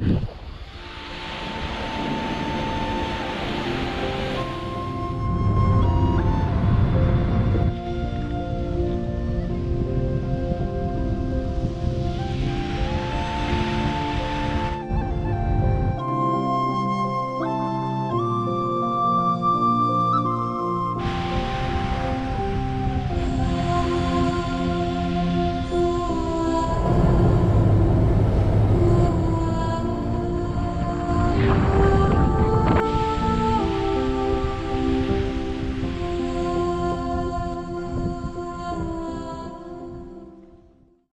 you